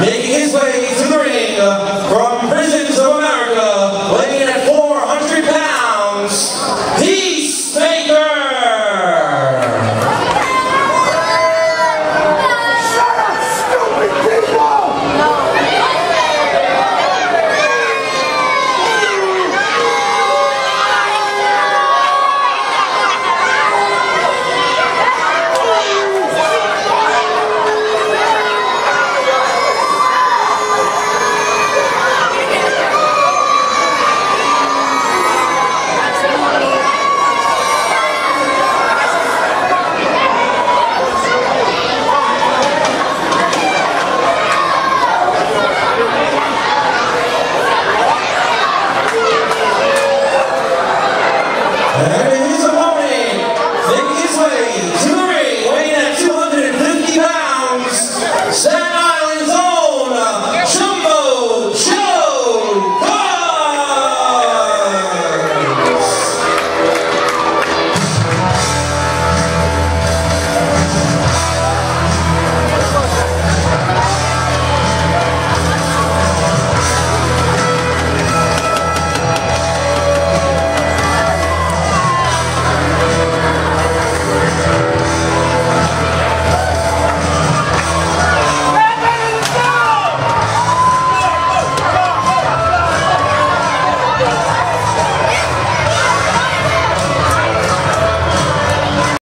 Making his way